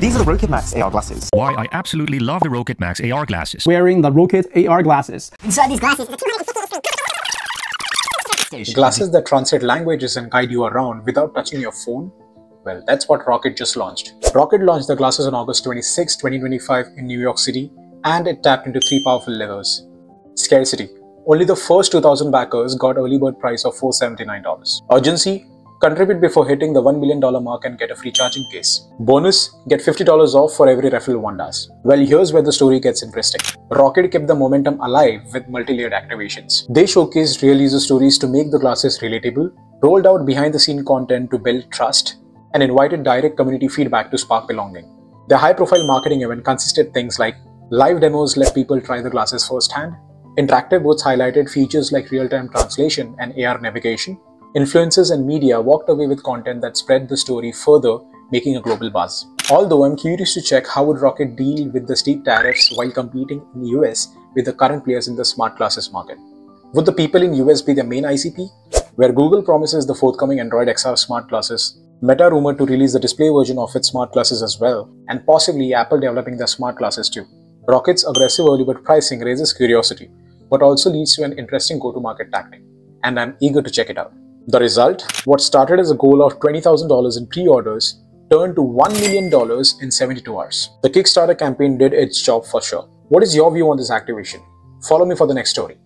These are the Rokid Max AR glasses. Why I absolutely love the Rokid Max AR glasses. Wearing the Rokid AR glasses. Inside these glasses is a 250 Glasses that translate languages and guide you around without touching your phone? Well, that's what Rokid just launched. Rokid launched the glasses on August 26, 2025 in New York City and it tapped into three powerful levers. Scarcity. Only the first 2000 backers got early bird price of $479. Urgency. Contribute before hitting the $1 million mark and get a free charging case. Bonus, get $50 off for every refill one does. Well, here's where the story gets interesting. Rokid kept the momentum alive with multi-layered activations. They showcased real user stories to make the glasses relatable, rolled out behind-the-scene content to build trust, and invited direct community feedback to spark belonging. The high-profile marketing event consisted things like live demos let people try the glasses firsthand, interactive booths highlighted features like real-time translation and AR navigation, Influencers and media walked away with content that spread the story further, making a global buzz. Although I'm curious to check how would Rokid deal with the steep tariffs while competing in the US with the current players in the smart glasses market. Would the people in US be their main ICP? Where Google promises the forthcoming Android XR smart glasses, Meta rumored to release the display version of its smart glasses as well, and possibly Apple developing their smart glasses too. Rokid's aggressive early bird pricing raises curiosity, but also leads to an interesting go-to-market tactic, and I'm eager to check it out. The result, what started as a goal of $20,000 in pre-orders turned to $1 million in 72 hours. The Kickstarter campaign did its job for sure. What is your view on this activation? Follow me for the next story.